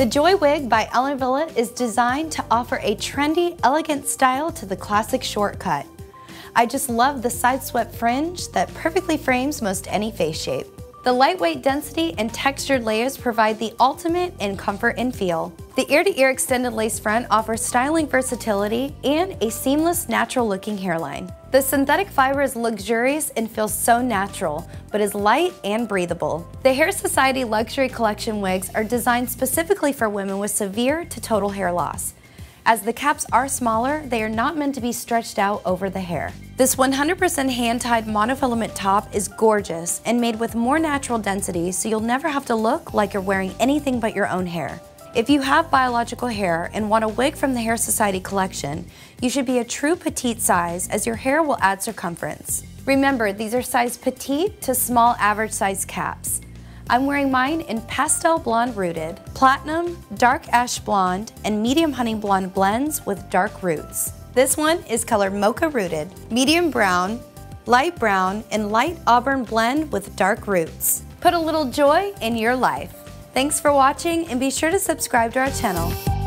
The Joy Wig by Ellen Wille is designed to offer a trendy, elegant style to the classic shortcut. I just love the side swept fringe that perfectly frames most any face shape. The lightweight density and textured layers provide the ultimate in comfort and feel. The ear-to-ear -ear extended lace front offers styling versatility and a seamless, natural-looking hairline. The synthetic fiber is luxurious and feels so natural, but is light and breathable. The Hair Society Luxury Collection wigs are designed specifically for women with severe to total hair loss. As the caps are smaller, they are not meant to be stretched out over the hair. This 100% hand-tied monofilament top is gorgeous and made with more natural density so you'll never have to look like you're wearing anything but your own hair. If you have biological hair and want a wig from the Hair Society collection, you should be a true petite size as your hair will add circumference. Remember, these are size petite to small average size caps. I'm wearing mine in pastel blonde rooted, platinum, dark ash blonde, and medium honey blonde blends with dark roots. This one is color mocha rooted, medium brown, light brown, and light auburn blend with dark roots. Put a little joy in your life. Thanks for watching and be sure to subscribe to our channel.